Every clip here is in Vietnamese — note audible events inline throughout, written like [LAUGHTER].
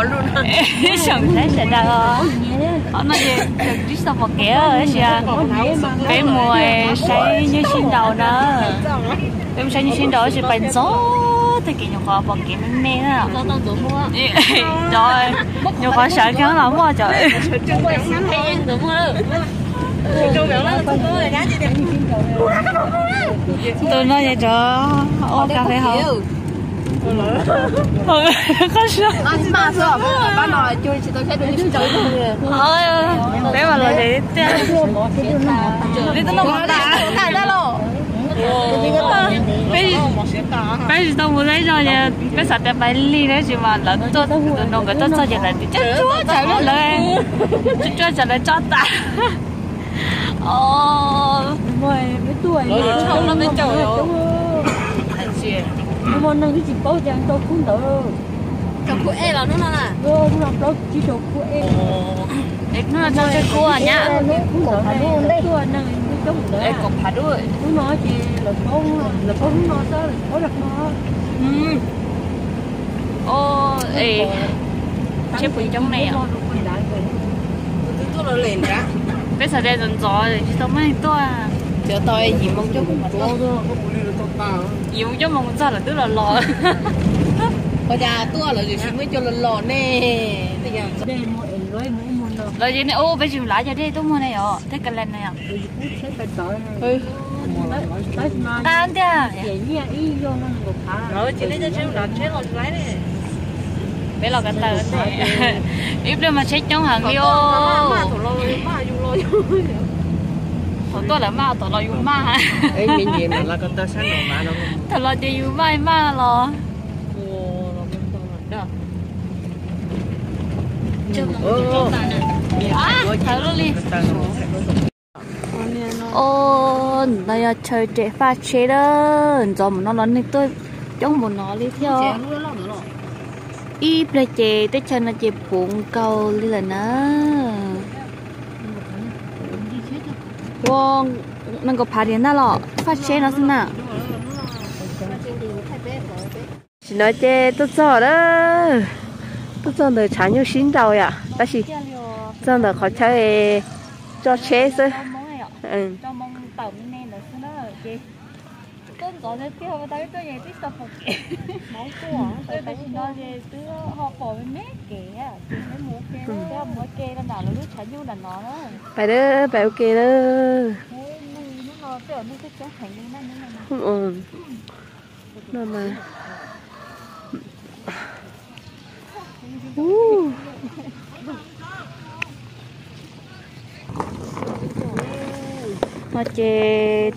khó luôn sống thế sẽ ra ở nó gì đi sao một kẻ ở xia cái mùa say như xin đầu đó cái say như xin đầu thì bánh gió thì cái mềm mềm á tao tao tụi mua trời nhiều khó sợ kéo lắm quá trời em đó tôi nói vậy trời ô cà phê không có sao à xin bà sợ bà nói chơi chỉ tôi thấy được những chơi thôi ơi bé mà lời đấy. Đi tôi nói đã đã rồi bây bây giờ tôi muốn lấy rồi nha bây giờ tôi phải đi đấy chứ mà lỡ tôi tôi nó cái tôi cho vậy là chắc chúa chạy lên lời. chúa chạy lên cho ta ồ mười mấy tuổi. Rồi không nó mới trời rồi mà nâng cái gì bao giờ tôi cũng đỡ chồng của em là nó là nó làm đâu chỉ cho em. Đấy, nó là cho chơi cua nhá. nó cũng đỡ này nó cua nâng nó chống đỡ. Đấy, cũng phải đuổi. Nó nói chỉ là không là không nó sao là có được nó. Ừ. Ô ê. Chế quỷ trong này à? tôi nó lên ra bây giờ đây dần gió rồi chứ tao mới tôi à chờ tôi gì mong cho cũng lâu rồi yếu cho mong ra là tức là lò bây giờ tôi là gì mới cho lần lò nè bây giờ đây mọi người mỗi môn đâu rồi gì này ô bây giờ lại cho đi tôi mua này à thế cái lần này à ừ đấy đấy mà ta rồi chị lấy cho chú là chế lò lái này bé lò cái tờ này ít đây mà chết trong hàng yêu lò thôi tôi là ma tôi là yêu ma. Ấy mình gì mà là con tơ sáng nổ mà đâu? Thật là chỉ yêu ma ma lò à ô đây là chơi trẻ pha chế đó giờ mà nó nói nên tôi trong một nó đi theo. Y ple chế tới chân là chế bụng cầu đi là nó wow nó có phá điện đó lọ pha chế nó xem nào chỉ nói chế tôi sợ đó tôi sợ được chán nhiều xin đầu ya ta chỉ chân được khó chơi cho chế thôi ừ cho mong tàu như này là nó chị tôi gọi nó tiêu vào tới tôi về tí tập phục máu của tôi phải nói về từ họ bỏ với mẹ kẻ chị mới mua kẻ đó mua kẻ là nào là lúc chả nhu là nó đó. Phải đó phải ok đó. Thế nó nó tưởng nó cái hành như này như này ừ mà mà Uh mà chị,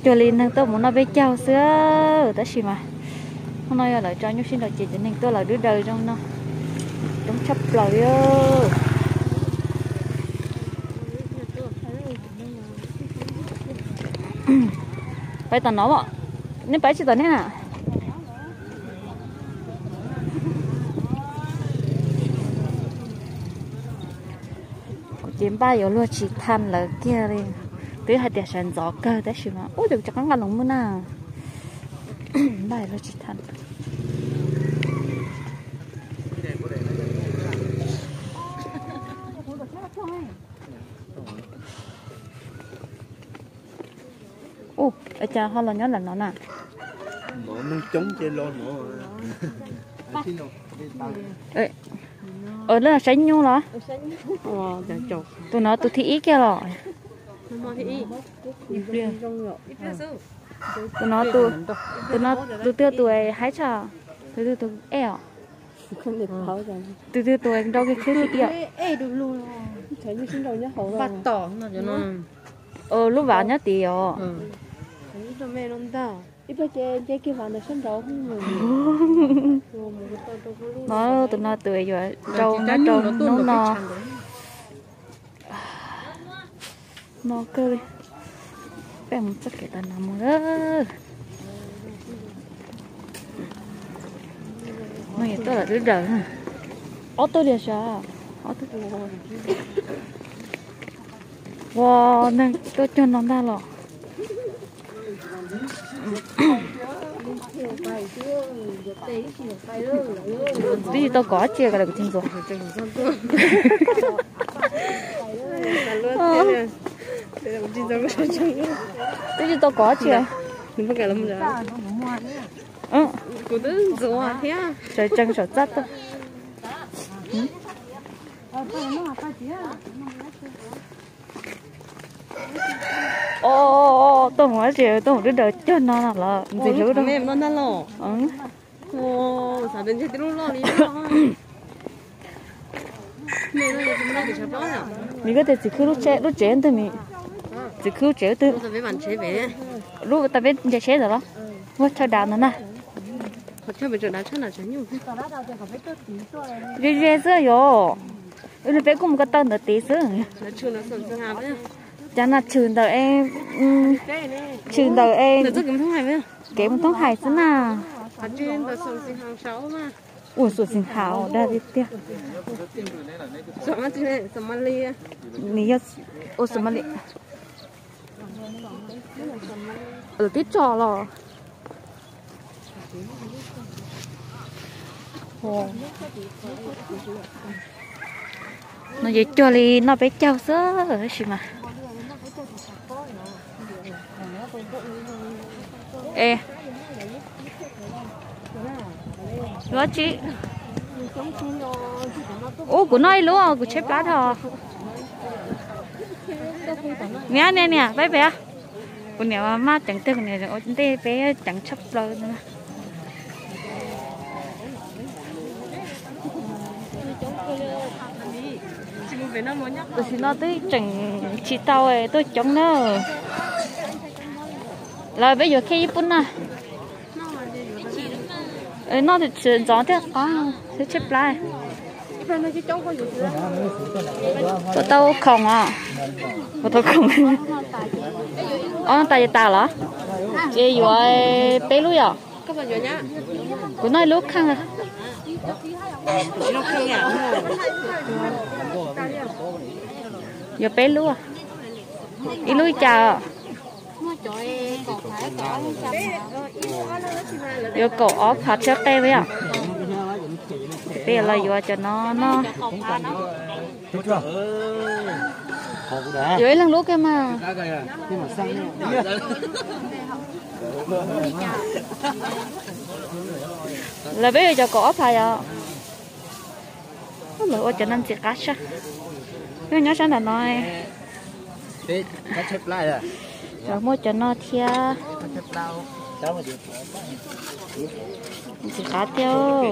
cho lên năng tôi muốn nó bé chào xưa ta xì mà. Hôm nay là cho nhúc xin là chị cho nên tôi là đứa đời trong nó. Đúng chấp lời ơ. [CLEARS THROAT] Phải tao nó bọn nên phải chỉ tao thế nào chiếm ba yếu luôn chỉ than là kia đi tới hai tiệt sản gió cơ đấy chứ mà ôi được chắc ngăn lòng mưa nào. [COUGHS] Bài luôn chỉ than ô ở cha họ là nhớ là nó nè. Nó chống chơi lon nữa Ê, ở đó là sánh nhau đó. Ờ giờ chọc tụi nó tụi thị kia rồi tụi nó tụ tụi nó tụi tụi tuổi hái chờ tụi tụi tụi eo không được tụi tụi tuổi đâu cái khứ gì eo ê được luôn thấy như sinh đầu nhá hậu bắt tỏ nó cho nó ờ lúc vào nhá tiệt ờ cái thấy cho mẹ nó ta ít bao giờ chơi kia vào nó sinh đầu không người nó tụi nó tuổi rồi. Trâu, nó trâu, nó nó nó cơ. Bé một chắc cái tao nằm đó mày tôi là đứa hả? Ô tôi đi sao ô tôi wow nên tôi cho nó ra rồi giờ tao có chia cái là cái chân rồi tao có chia Đừng có kể lắm rồi. ừ Cô tư rồi thế à? trời chân trời chắc thôi ô ô ô tôi không nói gì tôi không biết đợi cho nó nào là gì Ủa, nữa đâu Mẹ em nó đang lo. ừ Ồ, sao đến chết luôn lo đi lo. Mẹ nó giờ chúng ta để chắp đó à? mình có thể chỉ cứu chế tư. Lúc ta biết giờ chế rồi đó. Mất cho đào nó nè. Rồi rồi sữa yo rồi bé cũng có tao nữa tí sữa chả là trừ đầu em ừ. trừ đầu em. Cái một tóc hải sữa nào ủa sữa sinh hào đã biết tiếc sữa mà chứ này sữa mà lia này ủa sữa mà lia？ở cái trò lò. Nó dễ cho đi nó bé trao sớ ở mà. Ê. Đó chị. Ô của nó luôn của chép lá thò nghe nè nè bé bé. Con nè má chẳng tên con nè ôi tê, bé chẳng chấp rồi nữa Chị tôi xin nó tới chẳng chỉ tao ấy. Tôi chống nó. Là bây giờ khi bún à? Ờ, nó thì chỉ gió thế. Có sẽ chép lại. Phải nó tao không à. Tôi tao không. Ông ta gì ta là? Chị vừa bé lúc à? Các bạn vừa nhá. của nó lúc khăn à? Giờ bé lúc à? Ít lúc chào. Giờ cổ ốp hạt cho đây với à? Bé giờ là vừa cho nó nó dưới lăng lúc cái mà là bé cho cổ phải ạ nó lỡ cho nên chỉ cá sa cái nhớ sáng là nói cá chép lại rồi. rồi mua cho nó thia Cá chép lao. Chỉ cá tiêu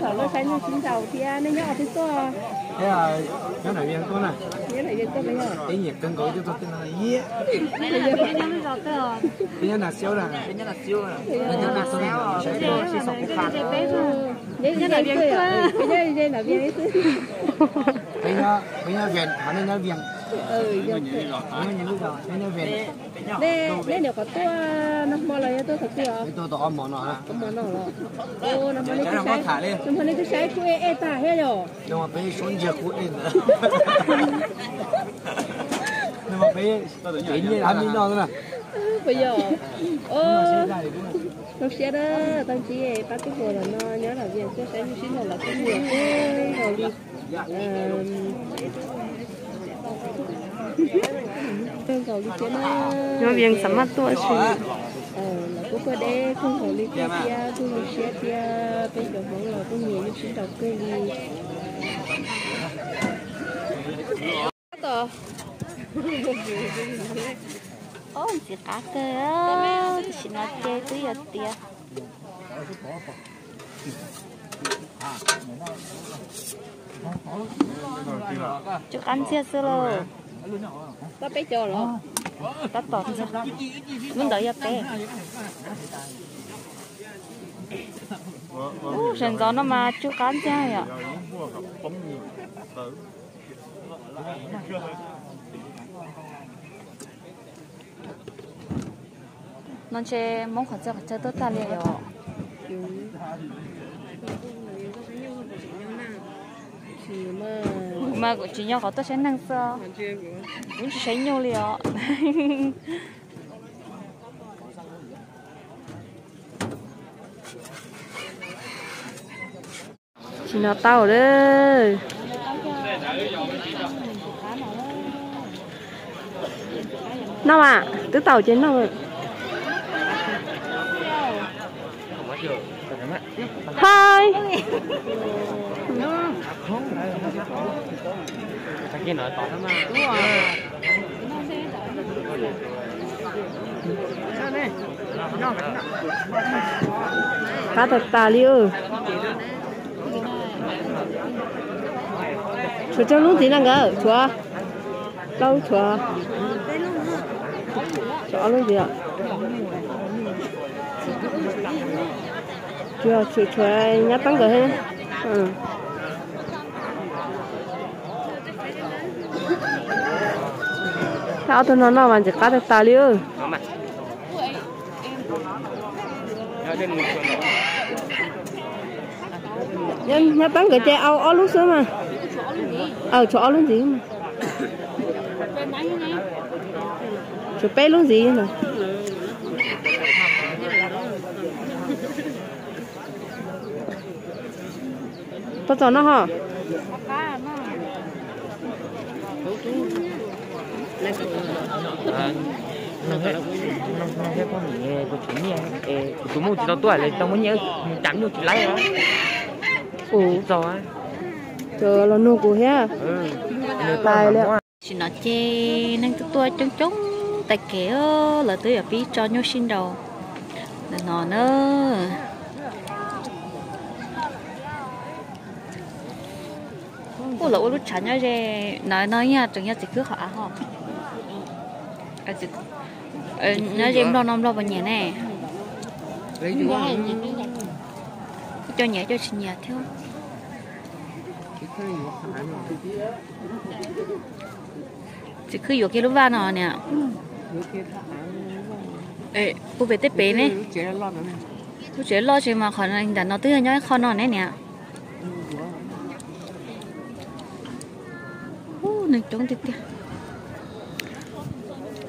Là nó thấy nó chín đầu thì nó nhỏ thì to. Thế là nhóm này viên con à? Nhớ lại viên con bây giờ. Tiếng Nhật cân cối cho tôi tên là Yế. Tiếng Nhật là siêu là. Nhật là siêu là. Tiếng Nhật là siêu là. Có sẽ sống của khăn. Nhớ nhớ là viên. Nhớ nhớ là viên ấy. Bây giờ, bây giờ viện, họ nên nhớ viện. Ừ, giờ viện. nè nè nếu có tua nó mò lại tôi thật chưa? Tôi tổ món nó mò nó rồi. Ô nó mò lấy Cái nó lên. mò lấy cái của e ta hết rồi. Nhưng mà bây xuống giờ lên nữa. [LAUGHS] Nhưng mà bây bây giờ làm gì nữa nè. bây giờ. Ô Sẽ nó sẽ đó tăng chi ấy bắt cái vừa là nó nhớ là viên sẽ sai như xin là cái cái rồi đi Ờ, rồi đi chơi nó nó viên sắm mắt tuổi ờ là cũng có đế không có lý kia cũng lý xe kia bây giờ vẫn là cũng nhiều như xin đầu cơ đi Tờ. ô chỉ cá cơ á chỉ nó chơi cứ giờ tia chúc ăn chia sẻ rồi ta bé cho rồi. tắt tọt. Muốn đợi cho bé Ủa, sần gió nó mà chưa cán ra à nó chơi mong khó chơi chơi tốt ta liền rồi. Ừ. Thì mà mà chỉ nhau có tốt sẽ năng sơ cũng chỉ thấy nhau liền chỉ nó tao đấy nào à tứ tàu trên nào hai không cái nói to lắm mà cá thật tà liu chúa cho lúc gì năng gỡ chúa đâu chúa chúa lúc gì ạ? Chúa chúa chúa nhát tăng gỡ hết ừ. Sao tôi nói nó mà chỉ cắt được tà liu nó nó bán cái chè ao ao lúc xưa mà ờ chỗ luôn gì mà chỗ bé luôn gì mà bắt đầu nó hả à nó hết nó nó hết con gì của chúng nhé ê mua chỉ tao tuổi là tao muốn nhớ chấm được lấy đó ồ rồi chờ là nô của ha ừ tài liệu chỉ nói chê nên tụi tôi trống trống tại kế là tôi ở phía cho nhau xin đầu là nó nữa ô là ô lúc chán nhau rồi nói nói nha chẳng nhau chỉ cứ họ à họ chỉ ờ nói em lo năm lo bao nhiêu nè. Lấy được cho nhẹ cho xin nhà theo chỉ cứ อยู่ cái lúc vào nó nè. Ê bố về tết bé nè. bố chế lo chứ mà còn anh đã nó tư nhớ con nó nè nè. Ô này trống tít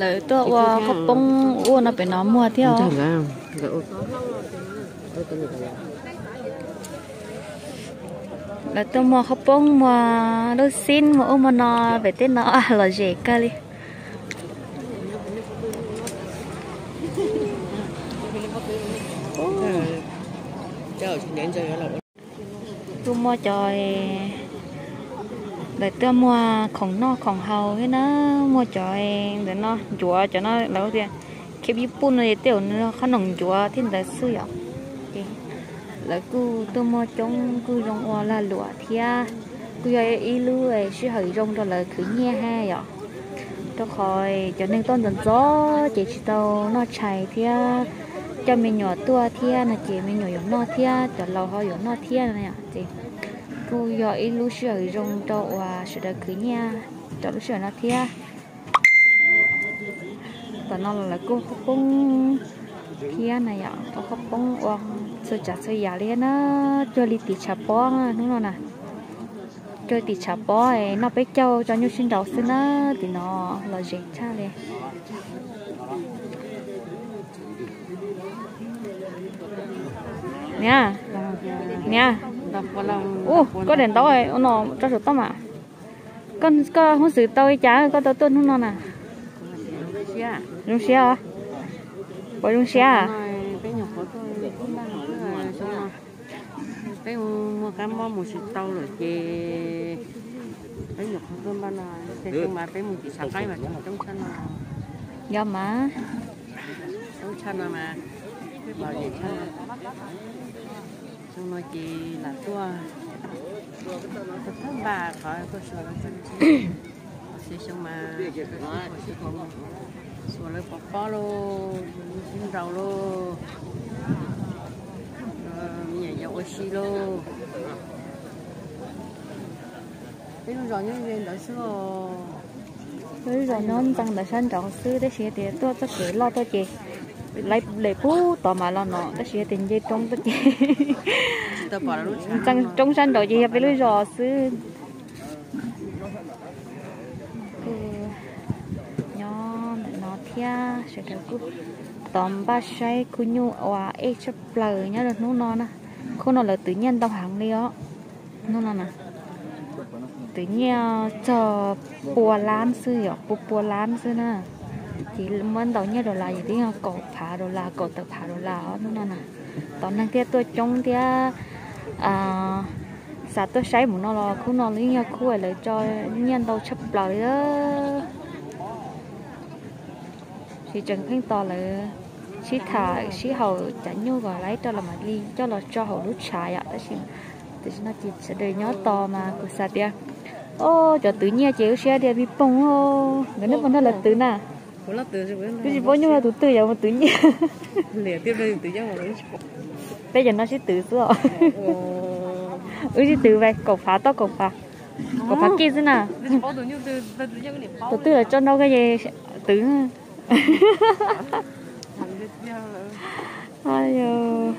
lời tôi khóc bông ô nó phải nó mua theo. Là tôi mua khóc bông mua đôi xin mua mua nó về nó à là dễ cả đi tôi mua cho để tôi mua khổng nó khổng hầu thế nó mua cho để nó chúa cho nó lâu tiền khi bị bún này tiểu nó khó nồng chúa thì để sư ạ. Là cứ tôi mua trong cứ rong hoa là lụa thia cứ vậy ý lưu ấy sẽ hơi rong đó là cứ nhẹ ha vậy, tôi khỏi cho nên tôn dần gió chỉ chỉ tàu nó chạy thia cho mình nhỏ tua thia là chỉ mình nhỏ nhỏ nó thia cho lâu họ nhỏ nó thia này ạ chị cô giờ ý lưu sẽ hơi rong đó và sẽ được cứ nha. Cho lúc sẽ nó thia à. và nó là cô cũng kia à này ạ có có bông. Oang sơ chả sơ giả lên nó cho đi tỉ chả bó đúng không nè cho tỉ chả bó ấy, nó bé châu cho nhu sinh đầu xin nó thì nó là dễ cha lên nha nha ô có đèn tao ấy nó cho à? sự tao mà con, có không sự tao chả, có tao tuân không nó nè đúng xe à bỏ đúng xe à? Cái mua cá mò một sự tàu rồi chê cái nhục không cơm ban nào thế nhưng mà. cái một chỉ sạc cái mà trong chân là do mà trong chân là mà bảo gì chân xong rồi chị là tua thật thất bà khỏi có sửa nó chân chứ sẽ xong mà sẽ có sửa lấy bò bò lô xin rau lô. Nhà dầu oxy lô. Cái nó rõ như vậy đó xưa. Rồi rồi nó tăng là sang trọng sư để xe thì tôi tất cả lo tôi chị lấy lấy bút tỏ mà lo nó để xe tiền dây trong nó lúc tăng trong sang độ gì phải lối sư Ừ, nhỏ nó thia sẽ được cú. Tóm ba say cú nhu oa ê chấp lờ nhá được nó nó nè không nó là tự nhiên tao hàng đi á nó nó nè tự nhiên cho bùa lan sư ạ bùa bùa lan sư nè chỉ muốn đầu nhất rồi là gì tiếng cổ phá rồi là cổ tập phá rồi là, nó nó nè tóm năng kia tôi trông kia à, à sao tôi say một nó là khu nó lý nhau khu ấy lấy cho nhân đâu chấp lời đó thì chẳng khinh to là chỉ thả chỉ hậu chẳng nhu gọi lấy cho là mà đi cho là cho hậu lúc trái ạ. Đó thì thì nó chỉ sẽ đời nhớ to mà, của sao đi ô, cho tự nhiên chịu xe đi, bị bông ô. Người nước nó là tự nè cũng là từ rồi cái gì bao nhiêu là tự tự giờ mà tự nhiên liền tiếp đây từ nhau mà đấy bây giờ nó sẽ tự sửa ừ thì tự vậy cậu phá to cậu phá cậu phá kia thế nào tự tự là cho nó cái gì tự ai ơi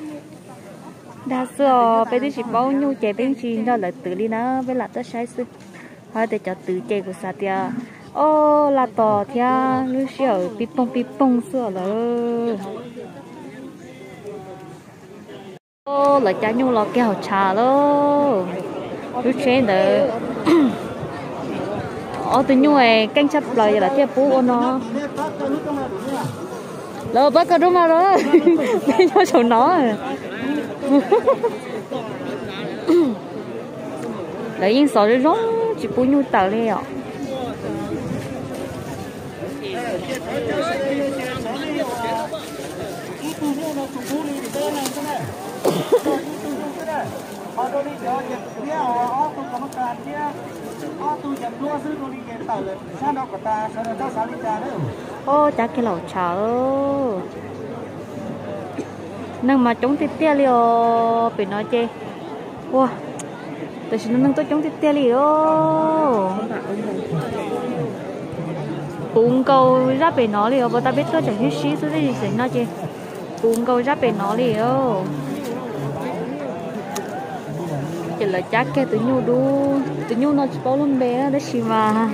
đa số bây giờ chỉ bao nhiêu chạy bên trên đó là tự đi nó với là tất sai sự hay để cho tự chạy của sao tia ô là tỏ thia lúc xíu bị bông bị bông sửa rồi ô là cha nhu là kéo trà lô lúc chén đó ô tự nhu ấy canh chấp lời là thia bố nó. Lỡ bắt cả đúng mà đó bây giờ chồng nó. Lấy yên sò rồi rong chỉ bố nhu tàu lên ạ. Ô, chả cái lẩu chả nâng mà chống tít tia liều bị nói chê. Wow tôi xin nâng tôi chống tít tia liều uống câu ra về nó liệu và ta biết tôi chẳng hiểu xí tôi gì sẽ nó chứ. Uống câu ra về nó liệu chỉ là chắc cái tự nhu đu tự nhu nó chỉ bao luôn bé đó xí mà.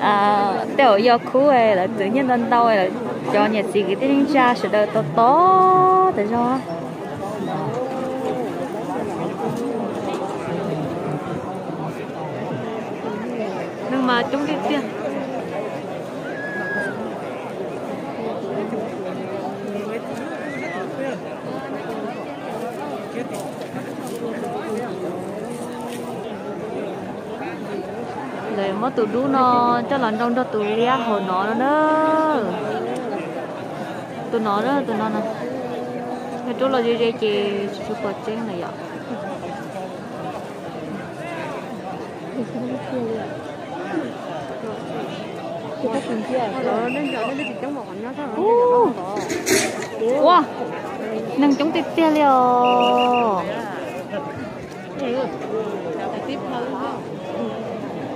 À tiểu yêu khu ấy là tự nhiên đơn đau ấy là cho nhà gì cái tiếng cha sẽ đợi to to tại cho nhưng mà chúng cái chưa để mất tụi đu nó cho lần trong cho tụi lia hồi nó đó đó. Tụi nó đó, tụi nó nè. Cái chỗ là gì vậy chị super chén này ạ. Wow nâng chống tít tia liều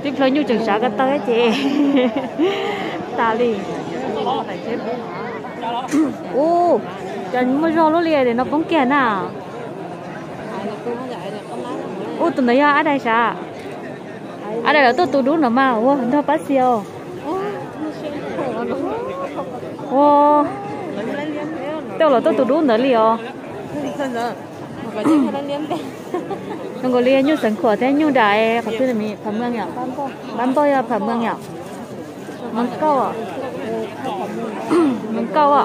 tiếp lấy nhu chừng sao cái tới chị. [LAUGHS] Ta đi ô chân mới rồi nó liền để nó bóng kia nào. Ô tụi này ở đây sao ở đây là tôi tụi đúng nữa mà. Ô nó bắt siêu ô tôi là tôi tụi đúng nữa liền nó có liên [LAUGHS] như sẵn khổ thế như đại có là mi phẩm ngang nhở bán tôi phẩm ngang nhở măng câu à? Măng câu à?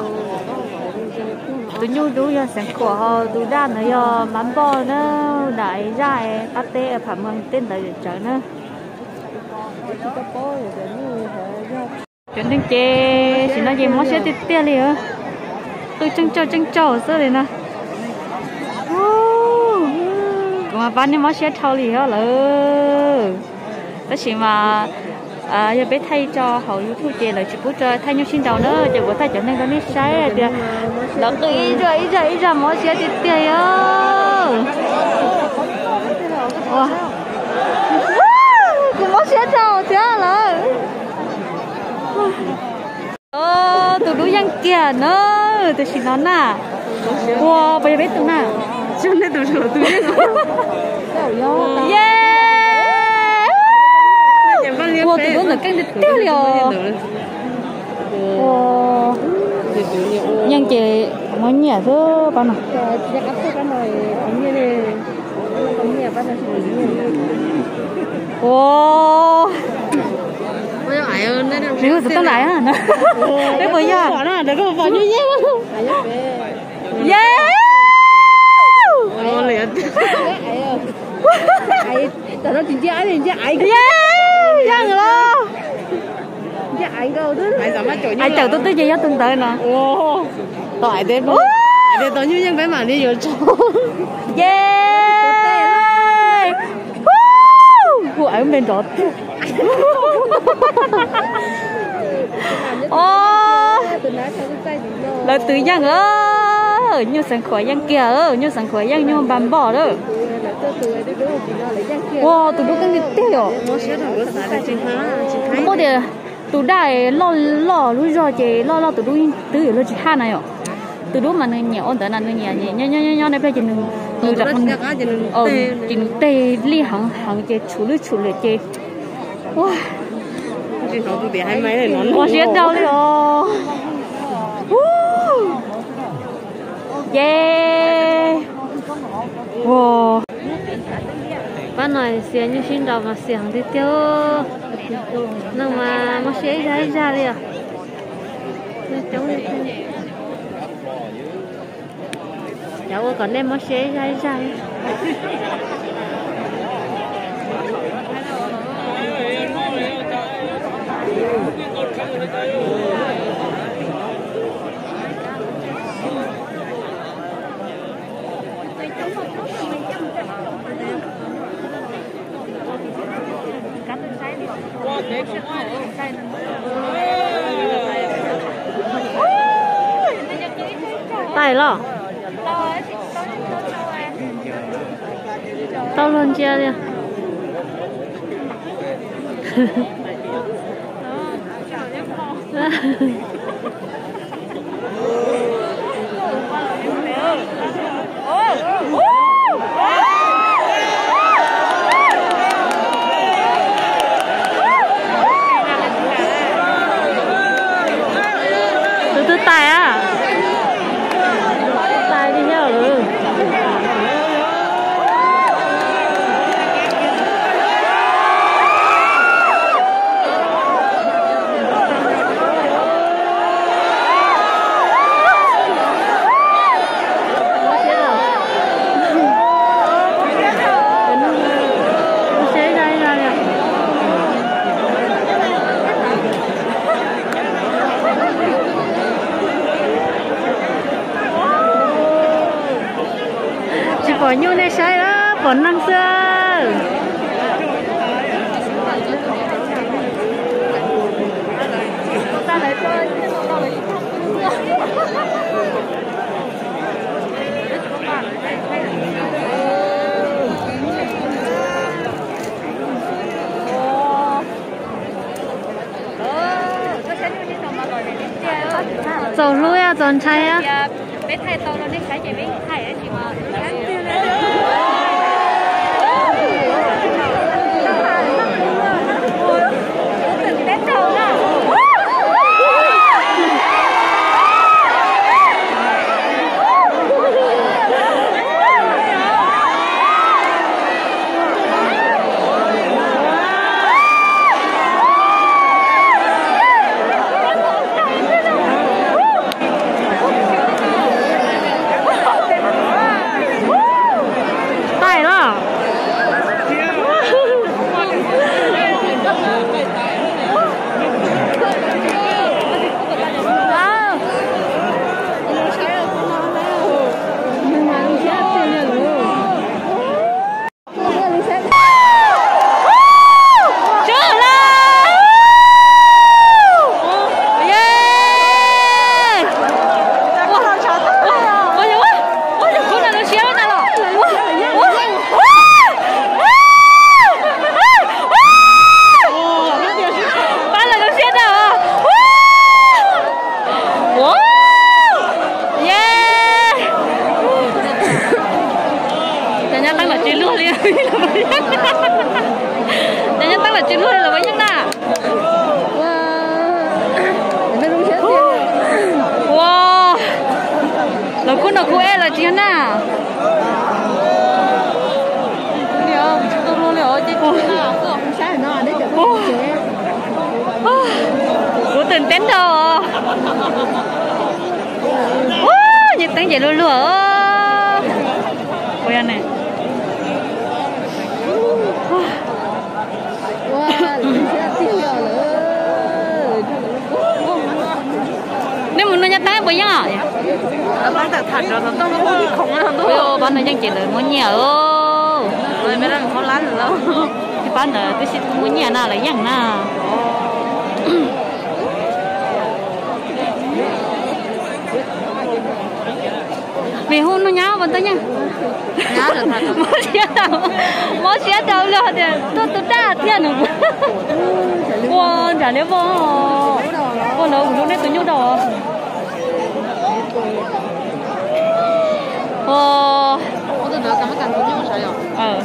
Tụi nhu đủ giờ sẵn khổ họ đủ đa nữa giờ bán bò nó đại ra bắt tê phẩm ngang tên tới trở nữa chuyện đừng chê chỉ nói gì mất sẽ tiết tiết liền tôi chân trâu chân trâu đây nè cũng mà bán đi mất sẽ thâu lì hết lỡ. Đó chỉ mà à giờ biết thay cho hậu yếu thu tiền là chỉ bút chơi thay những xin đầu nữa chỉ bút thay cho nên có biết sai là được đó cứ ý rồi ý rồi ý rồi mỗi sẽ tiền tiền á. Wow. Cũng mỗi sẽ thâu thế là ô, tụi đứa dân kia nữa tụi chị nó nè. Wow bây giờ biết tụi nào? Tụi Yeah! Wow, tụi đứa nó căng được tiêu liều. Wow. Nhưng chị muốn nhả thứ bao nào? Dạ áp sức cái nồi ống như này Ống nhà bắt đầu xử lý Wow. Bây giờ ai ơn đấy đâu Nếu tụi tao lại hả? Đấy bây giờ. Nó để có vào như ơn Yeah! Liền Ai Tao nó chỉ chứ ai thì chứ ai Yeah! Dân rồi. Chứ ai đâu đó Ai dám chỗ như Ai chờ tôi tới gì đó tương tự nè. Tỏi thế bố Để tao như nhân bé mà đi cho [LAUGHS] Yeah! Cô ấy bên đó. Ô, là tự dân ơi, ở như sân khói giang kia ở như sân khói giang như bám bỏ đó. Wow tụi nó cái gì tiêu mỗi đứa tụi đại lo lo lúc rồi chị lo lo tụi đuôi tứ rồi chị hai này ạ tụi đuôi mà nhiều ổn tới là nhiều nhiều nhiều nhiều nhiều này bây giờ mình từ đặt con ờ chị nó tê li hàng hàng chị chủ lực chủ lực chị wow. Chị nói tụi bé hai mấy này nó nó chết đâu rồi wow, Bác nói xe như xin đầu mà xe đi tiêu. Nhưng mà mà xe ra ra đi. À Cháu còn mà xe ra ra đi. Tài lo? Tao luôn chia đi [LAUGHS] từ từ tài à tài đi theo rồi chỉ bỏ nhu này sai đó bỏ năm xưa dầu con à á. chiến luôn là mấy nhân đà wow. Nó cũng nó cũng e là chiến à Ủa tình tên đồ. Ủa nhiệt tén vậy luôn luôn. Ôi anh này. Bây giờ bán thật thật rồi tôi không khủng nó thằng bây giờ bán nó chẳng chỉ là muốn nhà ơ rồi mấy lần không được đâu. Thì bán là tôi sẽ muốn nhà nào là nhằng nào. Vì hôn nó nháo vẫn tới nha nhá thật thật [LAUGHS] mất xe đâu mất xe đâu rồi thì tôi tôi đã tiền rồi wow chả nếu vô vô nó cũng lúc đấy tôi nhúc đầu wow tôi tôi nói cảm ơn cảm ơn nhưng mà sao vậy ờ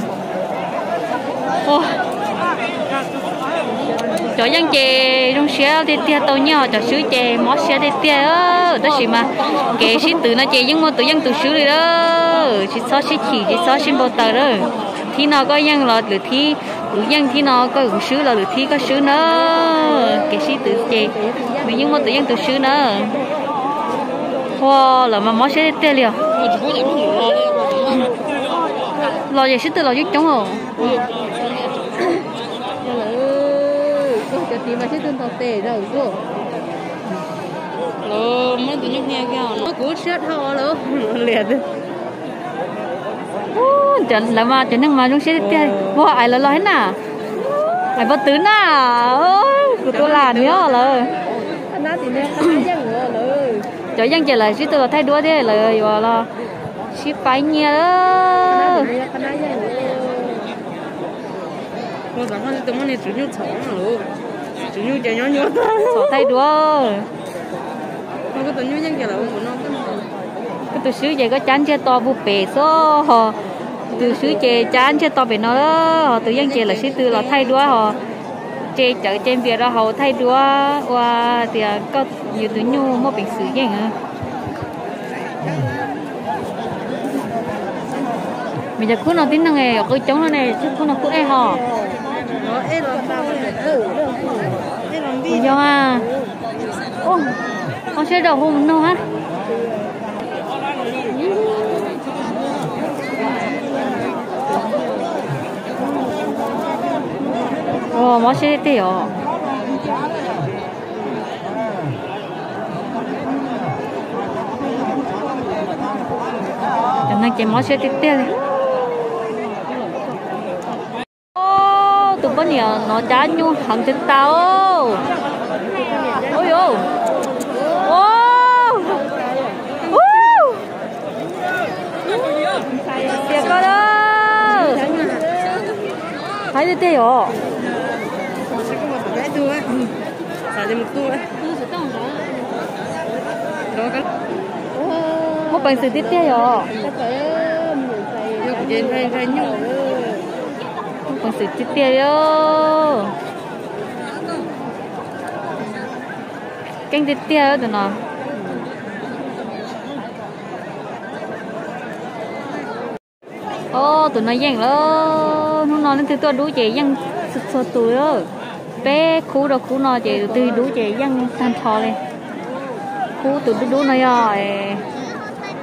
wow cho dân chè trong xe thì tia tàu nhỏ cho sứ chè mó xe thì tia ơ đó là mà kể sĩ tử nó chè nhưng mà tụi dân tụi sứ đi đó chỉ so sĩ chỉ chỉ so xin bao tờ đó thì nó có dân là được thì tụi dân thì nó có cũng sứ là được thì có sứ nữa kể sĩ tử chè nhưng mà tụi dân tụi sứ nữa là mà mó xe thì tia liền. Lo gì sĩ tử lo gì chống không? Cho tí mà chứ tôi tao tệ đâu cô lo mới tụi nhóc nghe cái nó cú xét họ [LAUGHS] lo liệt chẳng là mà chẳng năng mà chúng sẽ đi vô ai là lo hết nà? Ai bắt tứ nà? Ôi của tôi là nữa là nó thì nên không dân nữa rồi cho dân chỉ là chỉ từ thay đua thế là rồi là chỉ phải nhia đó tụi chủ sống chủ chơi thay đua là nó cái từ xứ vậy có chán chơi to vụ bể số họ từ xứ chơi chán chơi to bể nó. Họ từ dân chơi là xứ từ là thay đua họ chế chở trên việc đó hầu, thay đúa và thì à, có nhiều thứ nhu một bình sử dụng à. nữa mình giờ cứ nào tin năng nghề cứ chống nó này chứ cứ nào cứ e họ nó e là sao ừ à? Ô con chơi đầu hôm nó hả ồ mất sẽ đi rồi cho nên chị mất sẽ đi tiêu tụi bên nhà nó trả nhu hàng trên tao ôi ô ô tiệt con đó thấy đi tiêu cái tua xài cho một tua đó cái một bằng sự tiếp theo rồi nhau bằng sự tiếp theo. canh tiếp theo tụi nó. Ô tụi nó dành lo nó nói lên từ tôi đuổi chị dân sụt sụt tuổi ơi. Bé khu đó khu nó chị từ đuổi chị dân tan thò lên khu tụi đuổi nó rồi.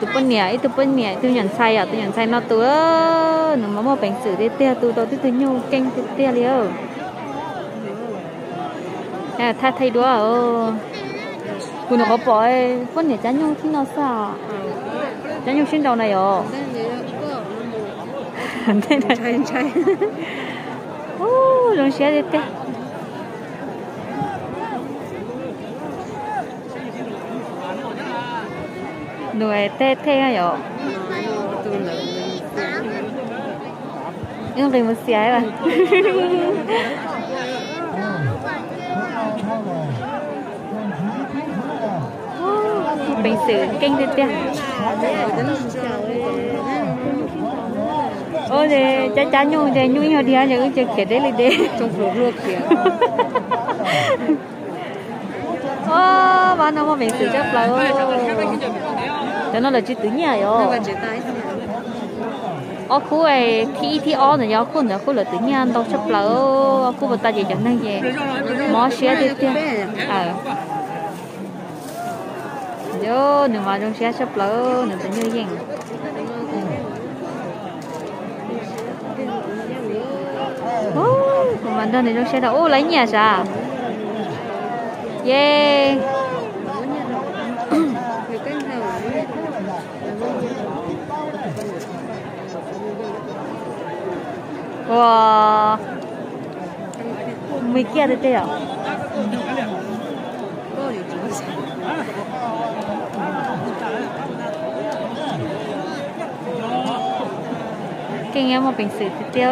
Tụi bên nhà ấy tụi bên nhà tụi nhận sai à tụi nhận sai nó tụi nó mà mà bệnh sử thế tia tụi tôi tụi nhau canh tụi tia liền à tha thay đũa ờ cô nó có bỏ con nhà chán nhau thì nó sao? Chán nhau xin đầu này rồi đây [LAUGHS] này. Chạy chạy ô lòng xe đi tê đuổi tê tê rồi nhưng đừng một xe mà bình sử kinh đi tê ô thì cha cha nhung thì nhung nhau đi ăn những chuyện đấy lên đi trong ruột ruột kìa ô bạn nào mà mình xử chấp lại ô cho nó là chỉ tự nhà nó chỉ tay ô khu ấy thì thì ô này nhau khu này khu là tự nhà đâu chấp lại ô khu người ta chỉ chẳng năng gì mỏ xe thì tiền ờ. Yo nếu mà trong xe chấp lại nếu tự như gì ô mà đơn này trong xe đâu lấy nhà sao yeah người canh đầu wow à? em một bình sứ thì tiêu.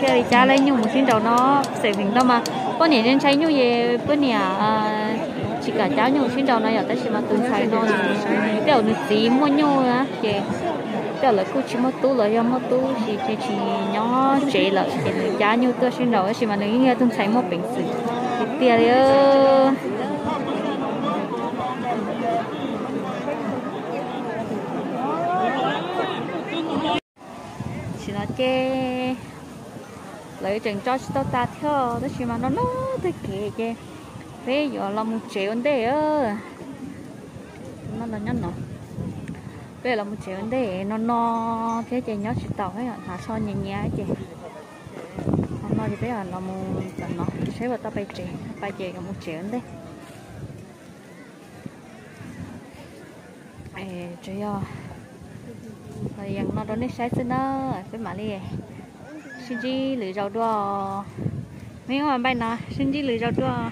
Theo đi cha lấy nhung một xin đầu nó sẽ bình đâu mà. Có nhảy nên cháy nhung về, bữa nhà chỉ cả cháu nhung xin đầu nó giờ tới chỉ mà từng xài nó tiêu nó tí mua nhung á chị đó là cô chỉ mua tu là do mua tu chỉ chỉ chỉ nhỏ chế là thì là nhiêu nhung tôi xin đầu thì mà nó nghe tôi thấy một bình sự thì tiền đó chỉ là cái lấy chừng cho tao ta theo đó chỉ mà nó nó thế kì chê bây giờ là một triệu đấy ơ. Nó là nhân nào? Bây là một triệu đấy nó no thế chị nhớ chị tàu ấy thả so nhẹ nhẹ chị. Nó no thì bây giờ là một tận nó. Sẽ vào tao bay chị bay chị là một triệu đấy ê chị ơi. Rồi yang nó đó nên sai xin nó cái mà đi à. xin chị lười rau đua. Mấy người bay nó xin chị lười rau đua.